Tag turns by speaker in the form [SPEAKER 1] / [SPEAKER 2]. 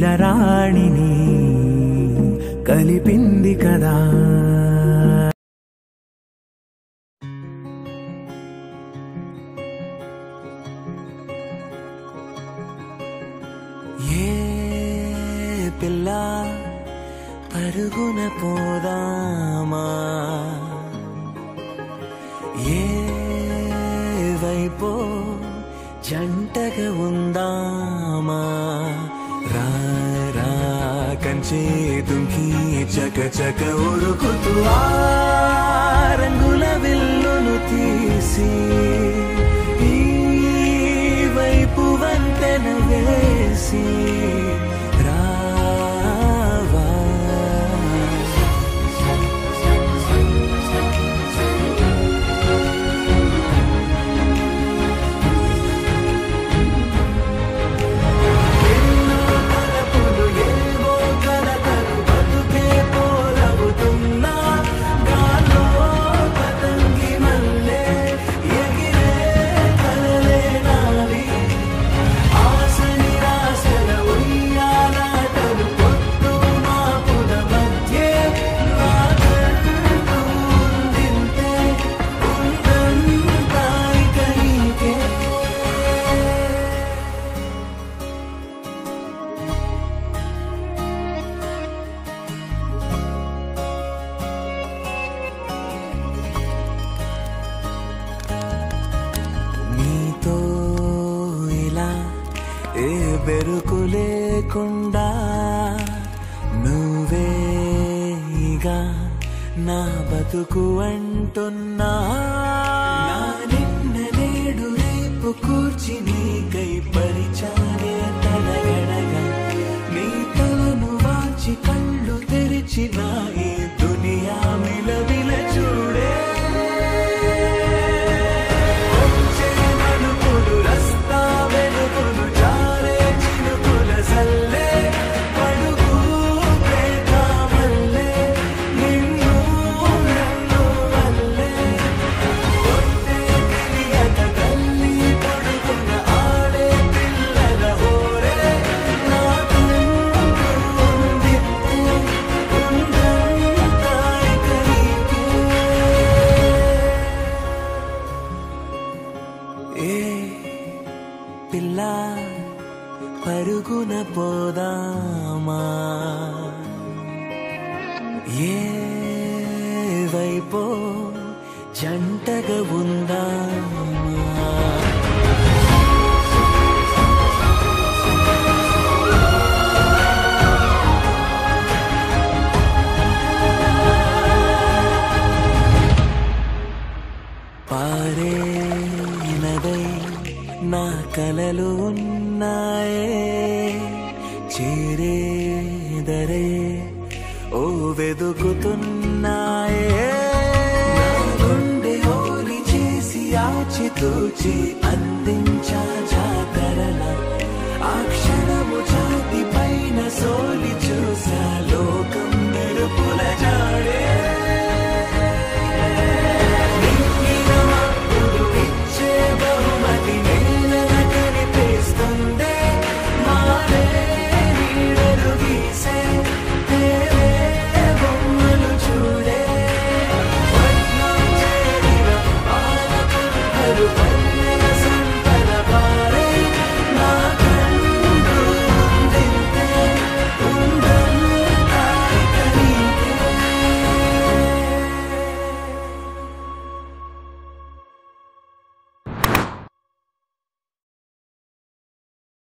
[SPEAKER 1] ప్రియరాణిని కలిపింది కదా. ఏ పిల్ల పరుగున పోదామా? ఏ వైపో జంటగా ఉందామా? రా కంచే దుంకి చక చక ఉరుకుతూ ఏ బెరుకు లేకుండా నువ్వేగా నా బతుకు అంటున్నా. నిన్న నేడు రేపు కూర్చి నీకై పిల్ల పరుగున పోదామా? ఏ వైపో జంటగా ఉందామా? పారే కలలు ఉన్నాయే చేరేదరే ఓ వెదుకుతున్నాయే. గుండె ఓలి చేసి ఆచితూచి అందించా జాతరల. ఆ క్షణము జాతి పైన సోలి చూసి